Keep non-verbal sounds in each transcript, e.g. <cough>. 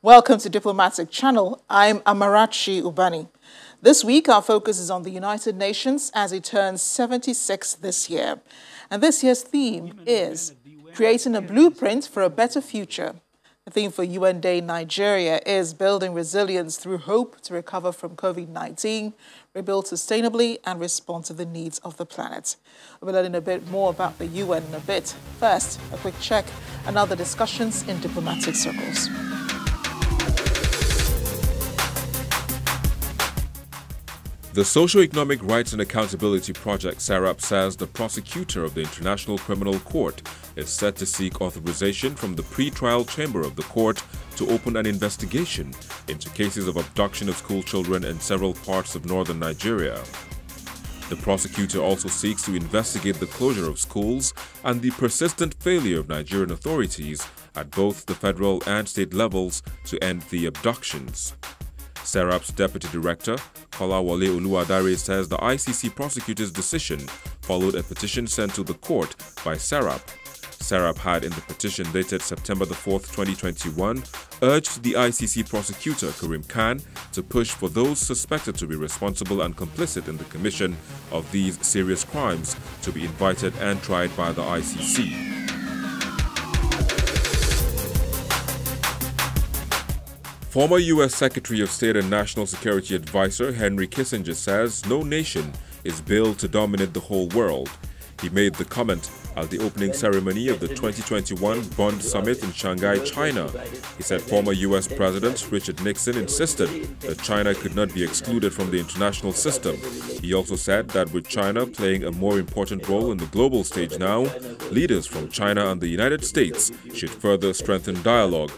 Welcome to Diplomatic Channel. I'm Amarachi Ubani. This week, our focus is on the United Nations as it turns 76 this year. And this year's theme is Creating a Blueprint for a Better Future. The theme for UN Day Nigeria is Building Resilience Through Hope to Recover from COVID-19, Rebuild Sustainably and Respond to the Needs of the Planet. We'll be learning a bit more about the UN in a bit. First, a quick check and other discussions in diplomatic circles. The Socio-Economic Rights and Accountability Project SERAP says the prosecutor of the International Criminal Court is set to seek authorization from the pre-trial chamber of the court to open an investigation into cases of abduction of school children in several parts of northern Nigeria. The prosecutor also seeks to investigate the closure of schools and the persistent failure of Nigerian authorities at both the federal and state levels to end the abductions. SERAP's deputy director, Kolawole Oluwadare, says the ICC prosecutor's decision followed a petition sent to the court by SERAP. SERAP had in the petition dated September 4, 2021, urged the ICC prosecutor Karim Khan to push for those suspected to be responsible and complicit in the commission of these serious crimes to be invited and tried by the ICC. Former U.S. Secretary of State and National Security Advisor Henry Kissinger says no nation is built to dominate the whole world. He made the comment at the opening ceremony of the 2021 Bund Summit in Shanghai, China. He said former U.S. President Richard Nixon insisted that China could not be excluded from the international system. He also said that with China playing a more important role in the global stage now, leaders from China and the United States should further strengthen dialogue.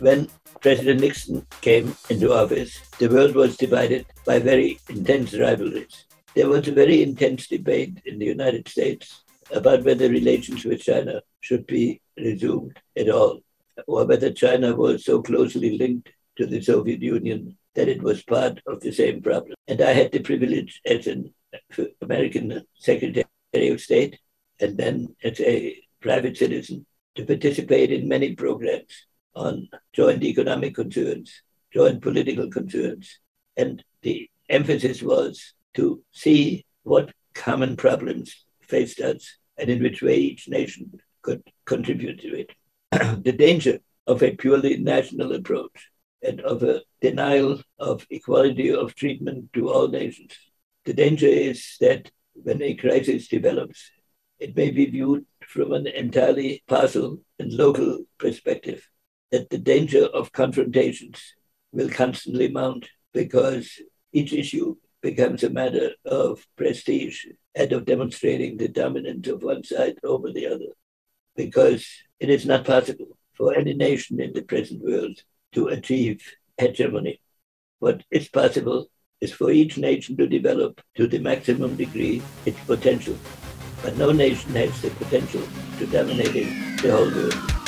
When President Nixon came into office, the world was divided by very intense rivalries. There was a very intense debate in the United States about whether relations with China should be resumed at all, or whether China was so closely linked to the Soviet Union that it was part of the same problem. And I had the privilege as an American Secretary of State and then as a private citizen to participate in many programs on joint economic concerns, joint political concerns. And the emphasis was to see what common problems faced us and in which way each nation could contribute to it. <clears throat> the danger of a purely national approach and of a denial of equality of treatment to all nations. The danger is that when a crisis develops, it may be viewed from an entirely partial and local perspective that the danger of confrontations will constantly mount because each issue becomes a matter of prestige and of demonstrating the dominance of one side over the other. Because it is not possible for any nation in the present world to achieve hegemony. What is possible is for each nation to develop to the maximum degree its potential. But no nation has the potential to dominate the whole world.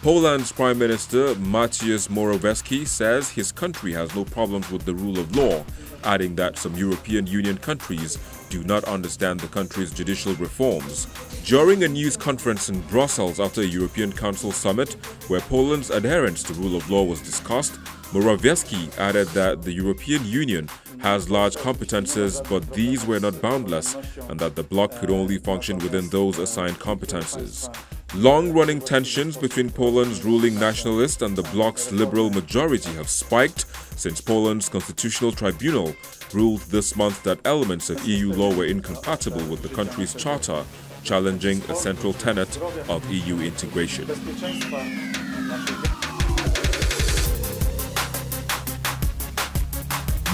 Poland's Prime Minister Mateusz Morawiecki says his country has no problems with the rule of law, adding that some European Union countries do not understand the country's judicial reforms. During a news conference in Brussels after a European Council summit where Poland's adherence to rule of law was discussed, Morawiecki added that the European Union has large competences, but these were not boundless, and that the bloc could only function within those assigned competences. Long-running tensions between Poland's ruling nationalist and the bloc's liberal majority have spiked since Poland's constitutional tribunal ruled this month that elements of EU law were incompatible with the country's charter, challenging a central tenet of EU integration.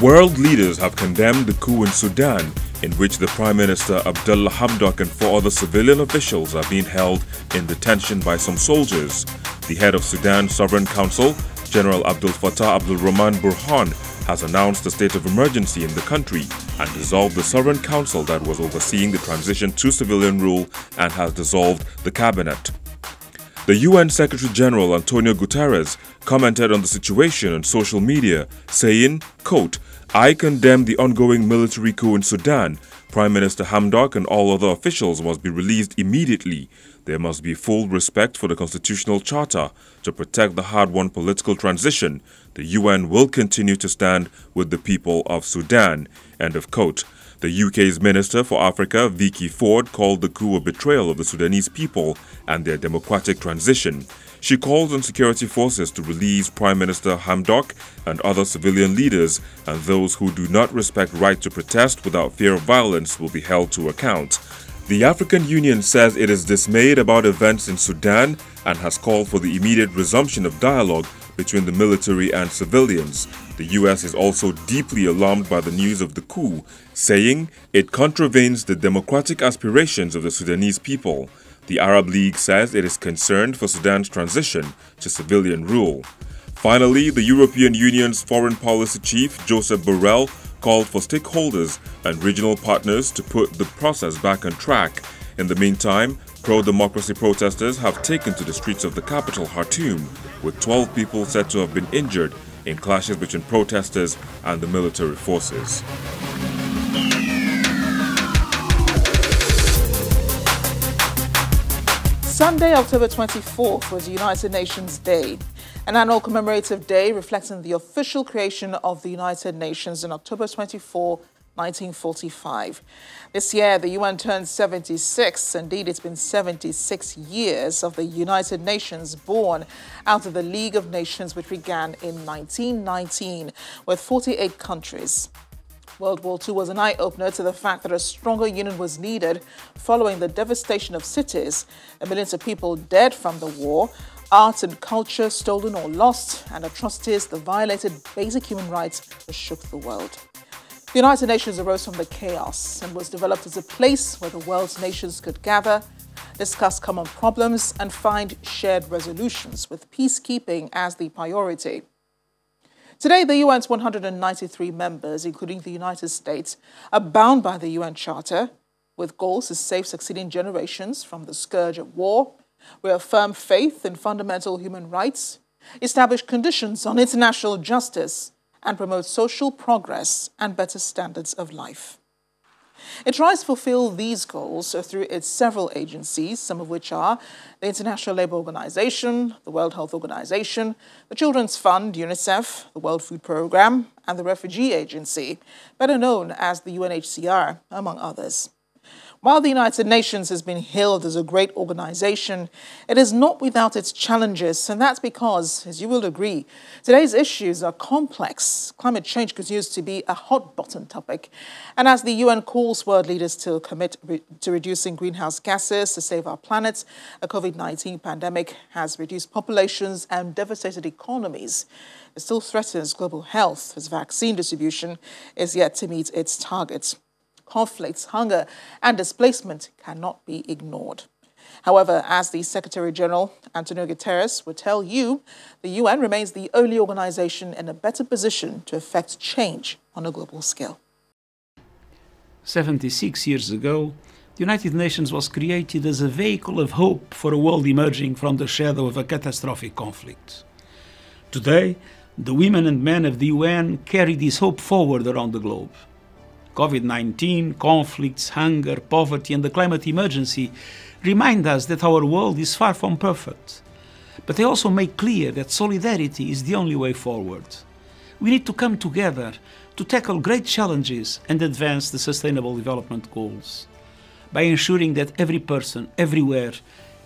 World leaders have condemned the coup in Sudan in which the Prime Minister Abdullah Hamdok and four other civilian officials are being held in detention by some soldiers. The head of Sudan Sovereign Council, General Abdul Fattah Abdul Rahman Burhan, has announced a state of emergency in the country and dissolved the Sovereign Council that was overseeing the transition to civilian rule and has dissolved the cabinet. The UN Secretary General Antonio Guterres commented on the situation on social media, saying, quote, I condemn the ongoing military coup in Sudan, Prime Minister Hamdok and all other officials must be released immediately. There must be full respect for the constitutional charter to protect the hard-won political transition. The UN will continue to stand with the people of Sudan. End of quote. The UK's Minister for Africa, Vicky Ford, called the coup a betrayal of the Sudanese people and their democratic transition. She called on security forces to release Prime Minister Hamdok and other civilian leaders, and those who do not respect right to protest without fear of violence will be held to account. The African Union says it is dismayed about events in Sudan and has called for the immediate resumption of dialogue between the military and civilians. The US is also deeply alarmed by the news of the coup, saying it contravenes the democratic aspirations of the Sudanese people. The Arab League says it is concerned for Sudan's transition to civilian rule. Finally, the European Union's foreign policy chief, Joseph Borrell, called for stakeholders and regional partners to put the process back on track. In the meantime, pro-democracy protesters have taken to the streets of the capital, Khartoum, with 12 people said to have been injured in clashes between protesters and the military forces. Sunday, October 24th was United Nations Day, an annual commemorative day reflecting the official creation of the United Nations on October 24, 1945. This year, the UN turned 76. Indeed, it's been 76 years of the United Nations born out of the League of Nations, which began in 1919 with 48 countries. World War II was an eye opener to the fact that a stronger union was needed following the devastation of cities and millions of people dead from the war, art and culture stolen or lost, and atrocities that violated basic human rights that shook the world. The United Nations arose from the chaos and was developed as a place where the world's nations could gather, discuss common problems, and find shared resolutions, with peacekeeping as the priority. Today, the UN's 193 members, including the United States, are bound by the UN Charter with goals to save succeeding generations from the scourge of war, reaffirm faith in fundamental human rights, establish conditions on international justice, and promote social progress and better standards of life. It tries to fulfill these goals through its several agencies, some of which are the International Labour Organization, the World Health Organization, the Children's Fund, UNICEF, the World Food Programme, and the Refugee Agency, better known as the UNHCR, among others. While the United Nations has been hailed as a great organization, it is not without its challenges, and that's because, as you will agree, today's issues are complex. Climate change continues to be a hot button topic, and as the UN calls world leaders to commit re to reducing greenhouse gases to save our planet, a COVID-19 pandemic has reduced populations and devastated economies. It still threatens global health as vaccine distribution is yet to meet its targets conflicts, hunger, and displacement cannot be ignored. However, as the Secretary General, Antonio Guterres, would tell you, the UN remains the only organization in a better position to effect change on a global scale. 76 years ago, the United Nations was created as a vehicle of hope for a world emerging from the shadow of a catastrophic conflict. Today, the women and men of the UN carry this hope forward around the globe. COVID 19, conflicts, hunger, poverty, and the climate emergency remind us that our world is far from perfect. But they also make clear that solidarity is the only way forward. We need to come together to tackle great challenges and advance the Sustainable Development Goals. By ensuring that every person, everywhere,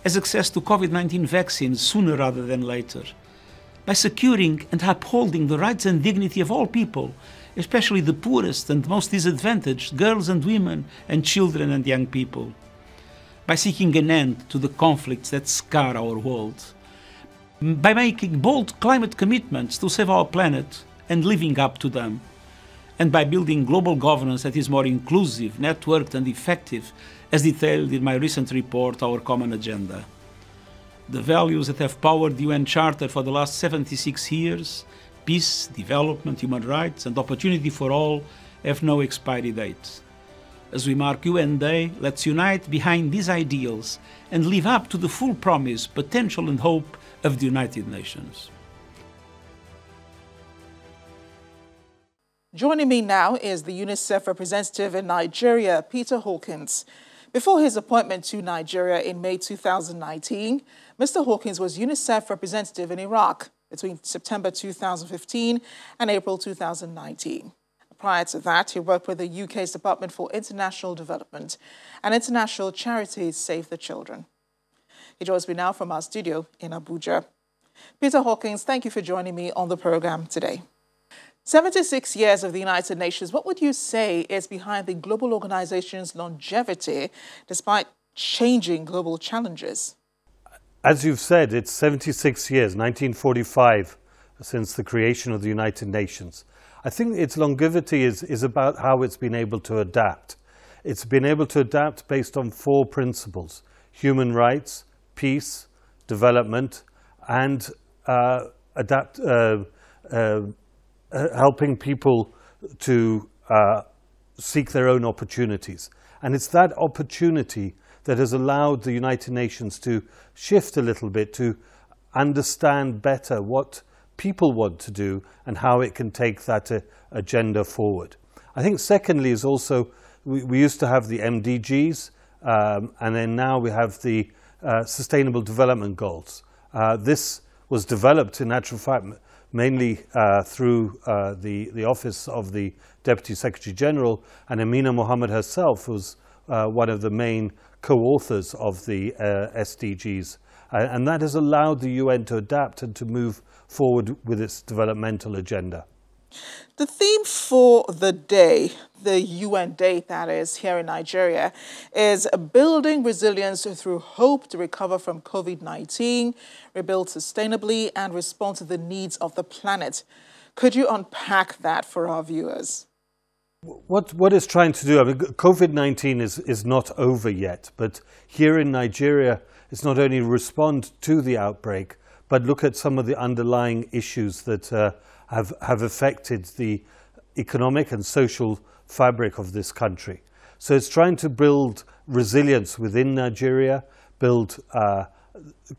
has access to COVID 19 vaccines sooner rather than later. By securing and upholding the rights and dignity of all people especially the poorest and most disadvantaged girls and women and children and young people, by seeking an end to the conflicts that scar our world, by making bold climate commitments to save our planet and living up to them, and by building global governance that is more inclusive, networked, and effective, as detailed in my recent report, Our Common Agenda. The values that have powered the UN Charter for the last 76 years peace, development, human rights, and opportunity for all have no expiry date. As we mark UN Day, let's unite behind these ideals and live up to the full promise, potential, and hope of the United Nations. Joining me now is the UNICEF representative in Nigeria, Peter Hawkins. Before his appointment to Nigeria in May 2019, Mr. Hawkins was UNICEF representative in Iraq between September 2015 and April 2019. Prior to that, he worked with the UK's Department for International Development and international charity Save the Children. He joins me now from our studio in Abuja. Peter Hawkins, thank you for joining me on the program today. 76 years of the United Nations, what would you say is behind the global organization's longevity despite changing global challenges? As you've said, it's 76 years, 1945, since the creation of the United Nations. I think its longevity is, is about how it's been able to adapt. It's been able to adapt based on four principles human rights, peace, development, and uh, adapt. Uh, uh, uh, helping people to uh, seek their own opportunities. And it's that opportunity that has allowed the United Nations to shift a little bit to understand better what people want to do and how it can take that uh, agenda forward. I think secondly is also, we, we used to have the MDGs, um, and then now we have the uh, Sustainable Development Goals. Uh, this was developed in actual fact mainly uh, through uh, the, the office of the Deputy Secretary General, and Amina Mohammed herself was uh, one of the main co-authors of the uh, SDGs. and that has allowed the UN to adapt and to move forward with its developmental agenda. The theme for the day, the UN Day that is here in Nigeria, is building resilience through hope to recover from COVID-19, rebuild sustainably, and respond to the needs of the planet. Could you unpack that for our viewers? What, what it's trying to do, I mean, COVID-19 is, is not over yet, but here in Nigeria, it's not only respond to the outbreak, but look at some of the underlying issues that uh, have, have affected the economic and social fabric of this country. So it's trying to build resilience within Nigeria, build uh,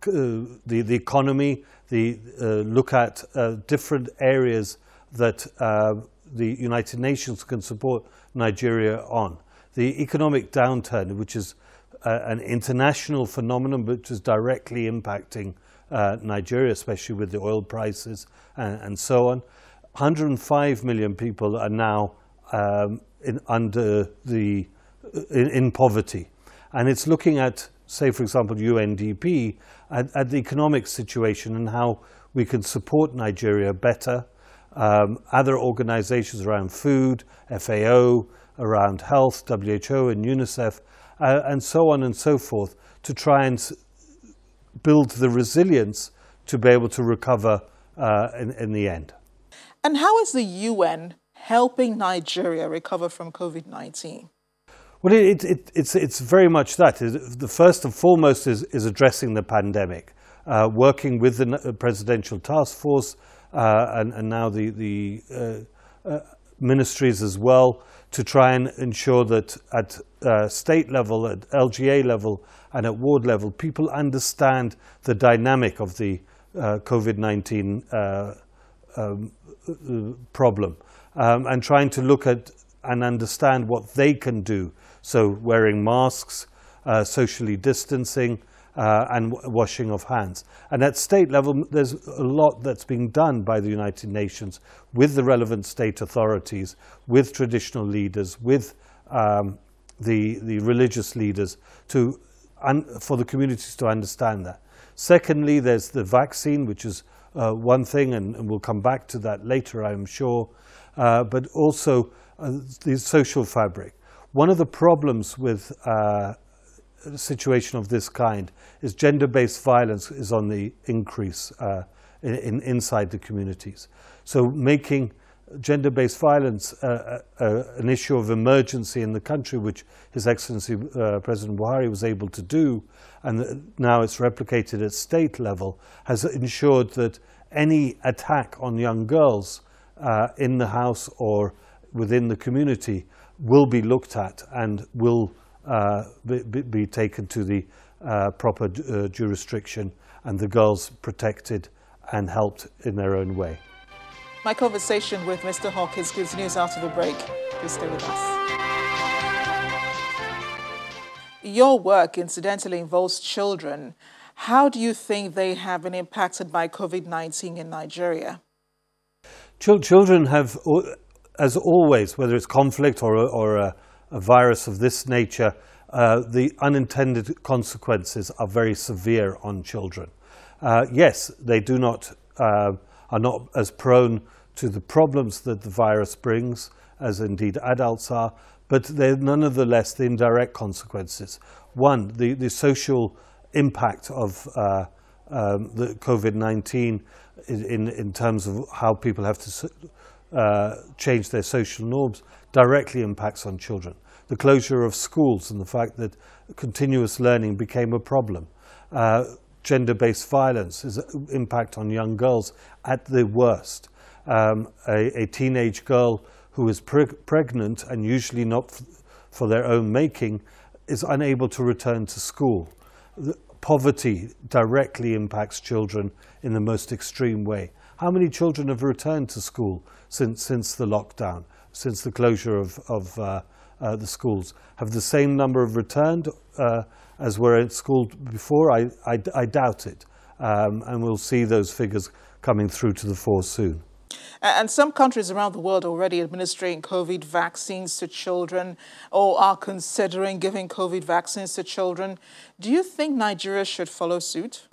the, the economy, the, uh, look at uh, different areas that uh, the United Nations can support Nigeria on. The economic downturn, which is uh, an international phenomenon which is directly impacting uh, Nigeria, especially with the oil prices and, and so on. 105 million people are now um, in, under the in, in poverty. And it's looking at, say, for example, UNDP, at, at the economic situation and how we can support Nigeria better, Um, other organizations around food, FAO, around health, WHO and UNICEF, uh, and so on and so forth, to try and build the resilience to be able to recover uh, in, in the end. And how is the UN helping Nigeria recover from COVID 19? Well, it, it, it's, it's very much that. The first and foremost is, is addressing the pandemic, uh, working with the presidential task force and, and, now the, the uh, uh ministries as well to try and ensure that at uh, state level, at LGA level, and at ward level, people understand the dynamic of the uh, COVID-19 uh, um, problem um, and trying to look at and understand what they can do. So wearing masks, uh, socially distancing, uh, and washing of hands. And at state level, there's a lot that's being done by the United Nations with the relevant state authorities, with traditional leaders, with um, the, the religious leaders to, for the communities to understand that. Secondly, there's the vaccine, which is uh, one thing, and, and, we'll come back to that later, I'm sure, uh, but also uh, the social fabric. One of the problems with uh, situation of this kind is gender-based violence is on the increase uh, in, in, inside the communities. So making gender-based violence uh, uh, uh, an issue of emergency in the country, which His Excellency uh, President Buhari was able to do, and now it's replicated at state level, has ensured that any attack on young girls uh, in the house or within the community will be looked at and will Uh, be, be, taken to the uh, proper uh, jurisdiction and the girls protected and helped in their own way. My conversation with Mr. Hawkins gives continues after the break. Please stay with us. Your work incidentally involves children. How do you think they have been impacted by COVID 19 in Nigeria? Children have, as always, whether it's conflict or, or a, a virus of this nature, uh, the unintended consequences are very severe on children. Uh, yes, they do not, uh, are not as prone to the problems that the virus brings, as indeed adults are, but they're nonetheless the indirect consequences. One, the, the social impact of uh, um, the COVID-19 in, in, in terms of how people have to uh, change their social norms directly impacts on children. The closure of schools and the fact that continuous learning became a problem. Uh, Gender-based violence is an impact on young girls at the worst. Um, a, a teenage girl who is preg pregnant and usually not for their own making is unable to return to school. The, poverty directly impacts children in the most extreme way. How many children have returned to school since, since the lockdown, since the closure of, of uh, uh, the schools? Have the same number of returned uh, as were at school before? I, I, I doubt it. Um, and we'll see those figures coming through to the fore soon. And some countries around the world already administering COVID vaccines to children or are considering giving COVID vaccines to children. Do you think Nigeria should follow suit?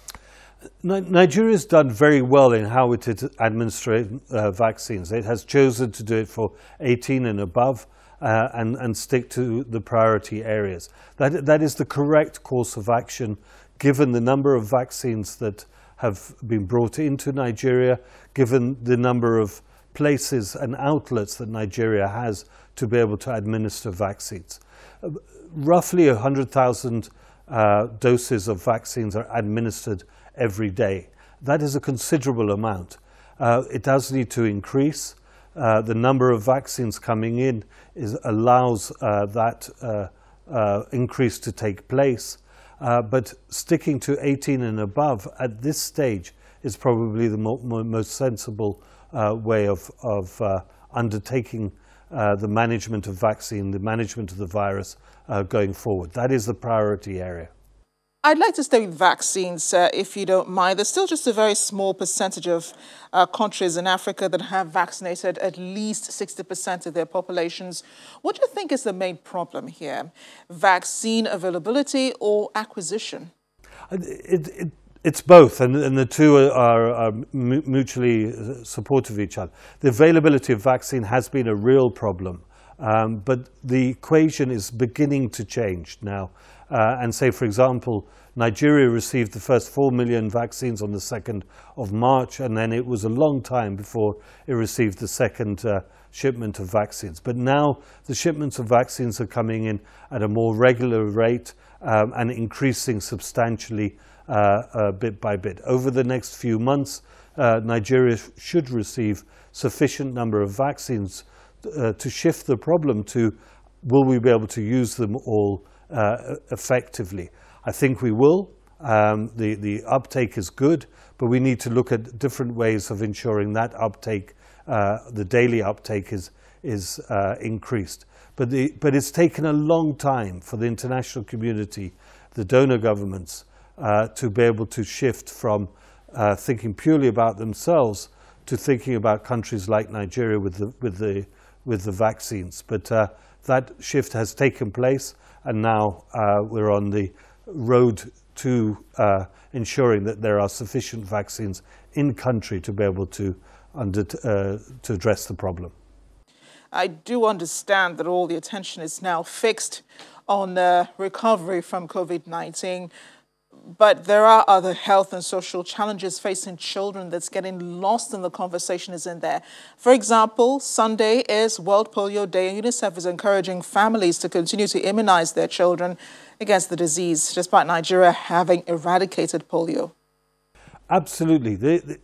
Nigeria has done very well in how it administers uh, vaccines. It has chosen to do it for 18 and above uh, and, and stick to the priority areas. That, that is the correct course of action given the number of vaccines that have been brought into Nigeria, given the number of places and outlets that Nigeria has to be able to administer vaccines. Uh, roughly 100,000 uh, doses of vaccines are administered every day. That is a considerable amount. Uh, it does need to increase. Uh, the number of vaccines coming in is, allows uh, that uh, increase to take place. Uh, but sticking to 18 and above at this stage is probably the mo mo most sensible uh, way of, of uh, undertaking uh, the management of vaccine, the management of the virus uh, going forward. That is the priority area. I'd like to stay with vaccines, uh, if you don't mind. There's still just a very small percentage of uh, countries in Africa that have vaccinated at least 60% of their populations. What do you think is the main problem here? Vaccine availability or acquisition? It, it, it's both, and, and the two are, are, mutually supportive of each other. The availability of vaccine has been a real problem, um, but the equation is beginning to change now. Uh, and say, for example, Nigeria received the first 4 million vaccines on the 2nd of March, and then it was a long time before it received the second uh, shipment of vaccines. But now the shipments of vaccines are coming in at a more regular rate um, and increasing substantially bit by bit. Over the next few months, uh, Nigeria should receive sufficient number of vaccines uh, to shift the problem to will we be able to use them all uh, effectively. I think we will. Um, the, the uptake is good, but we need to look at different ways of ensuring that uptake, uh, the daily uptake is, is uh, increased. But, the, but it's taken a long time for the international community, the donor governments, uh, to be able to shift from uh, thinking purely about themselves to thinking about countries like Nigeria with the, with the, with the vaccines. But uh, that shift has taken place, and now uh, we're on the road to uh, ensuring that there are sufficient vaccines in country to be able to, under, uh, to address the problem. I do understand that all the attention is now fixed on the recovery from COVID-19 but there are other health and social challenges facing children that's getting lost in the conversation isn't there. For example, Sunday is World Polio Day and UNICEF is encouraging families to continue to immunize their children against the disease, despite Nigeria having eradicated polio. Absolutely. The, the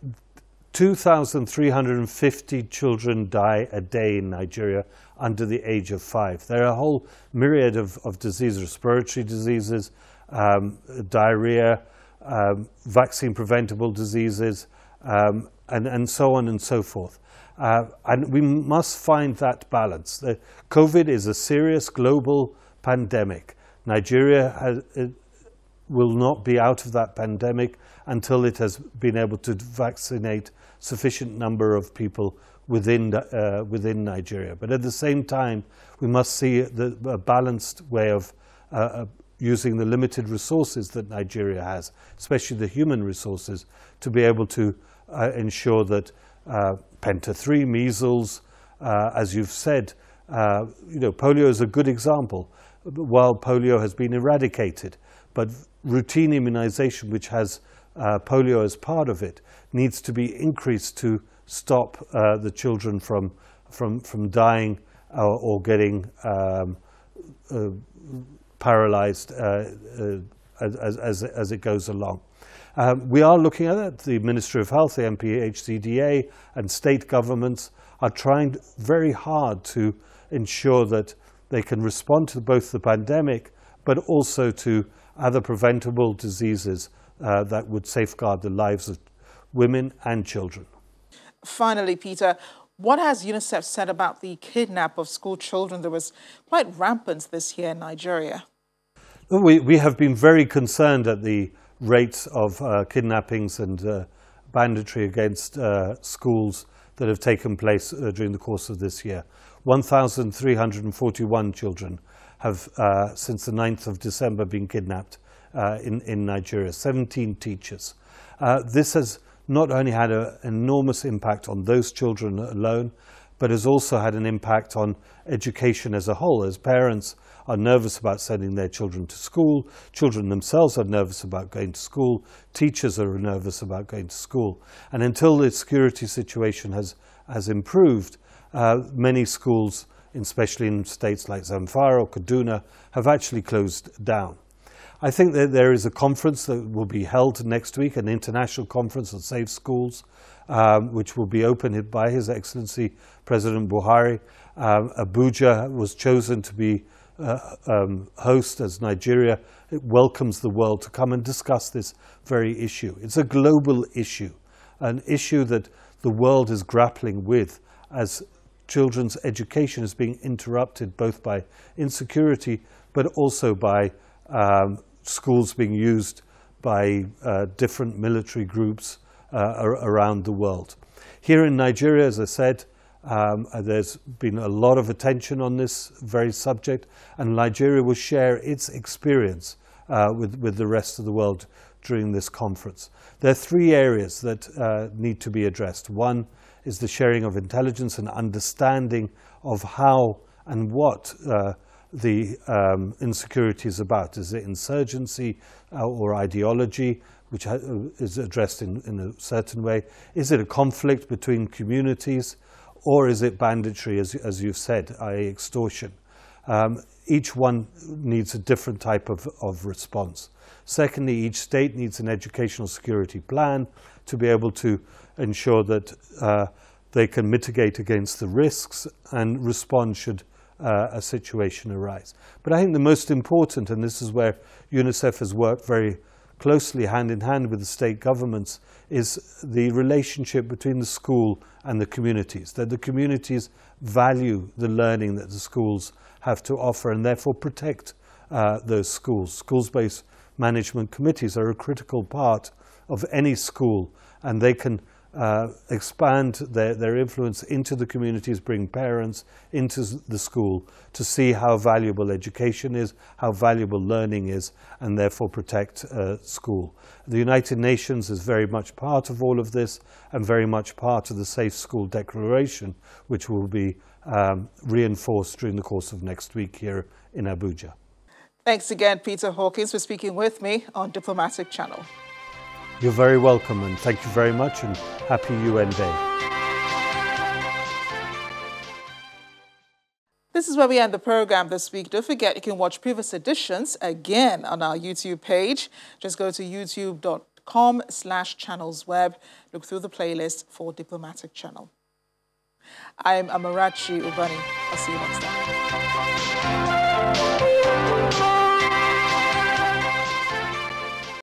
2,350 children die a day in Nigeria under the age of five. There are a whole myriad of, of diseases, respiratory diseases, um, diarrhea, um, vaccine preventable diseases, um, and, and so on and so forth. Uh, and we must find that balance. The COVID is a serious global pandemic. Nigeria has, will not be out of that pandemic until it has been able to vaccinate sufficient number of people within, uh, within Nigeria. But at the same time, we must see the, a balanced way of uh, uh, using the limited resources that Nigeria has, especially the human resources, to be able to uh, ensure that uh, Penta 3, measles, uh, as you've said, you know, polio is a good example. While polio has been eradicated, but routine immunization, which has uh, polio as part of it, needs to be increased to stop uh, the children from, from, from dying or, uh, or getting um, uh, paralyzed uh, uh, as, as, as, it goes along. Um, we are looking at it. The Ministry of Health, the NPHCDA, and state governments are trying very hard to ensure that they can respond to both the pandemic but also to other preventable diseases uh, that would safeguard the lives of women and children. Finally, Peter, what has UNICEF said about the kidnap of school children that was quite rampant this year in Nigeria? We, we have been very concerned at the rates of uh, kidnappings and uh, banditry against uh, schools that have taken place uh, during the course of this year. 1,341 children have, uh, since the 9th of December, been kidnapped uh, in, in Nigeria, 17 teachers. This has not only had an enormous impact on those children alone, but has also had an impact on education as a whole. As parents are nervous about sending their children to school, children themselves are nervous about going to school, teachers are nervous about going to school. And until the security situation has, has improved, uh, many schools especially in states like Zamfara or Kaduna, have actually closed down. I think that there is a conference that will be held next week, an international conference on safe schools, um, which will be opened by His Excellency President Buhari. Um, Abuja was chosen to be uh, um, host as Nigeria it welcomes the world to come and discuss this very issue. It's a global issue, an issue that the world is grappling with as children's education is being interrupted both by insecurity but also by um, schools being used by uh, different military groups uh, around the world. Here in Nigeria, as I said, um, uh, there's been a lot of attention on this very subject, and Nigeria will share its experience uh, with, with the rest of the world during this conference. There are three areas that uh, need to be addressed. One is the sharing of intelligence and understanding of how and what uh, the um, insecurity is about. Is it insurgency uh, or ideology, which is addressed in, in a certain way? Is it a conflict between communities? Or is it banditry, as, as you've said, i.e. extortion? Um, each one needs a different type of, of response. Secondly, each state needs an educational security plan to be able to ensure that uh, they can mitigate against the risks and respond should uh, a situation arise. But I think the most important, and this is where UNICEF has worked very closely hand in hand with the state governments, is the relationship between the school and the communities, that the communities value the learning that the schools have to offer and therefore protect uh, those schools. Schools-based management committees are a critical part of any school and they can uh, expand their, their influence into the communities, bring parents into the school to see how valuable education is, how valuable learning is, and therefore protect uh, school. The United Nations is very much part of all of this and very much part of the Safe School Declaration, which will be um, reinforced during the course of next week here in Abuja. Thanks again, Peter Hawkins, for speaking with me on Diplomatic Channel. You're very welcome and thank you very much and happy UN Day. This is where we end the program this week. Don't forget you can watch previous editions again on our YouTube page. Just go to youtube.com slash channels web. Look through the playlist for Diplomatic Channel. I'm Amarachi Ubani. I'll see you next time.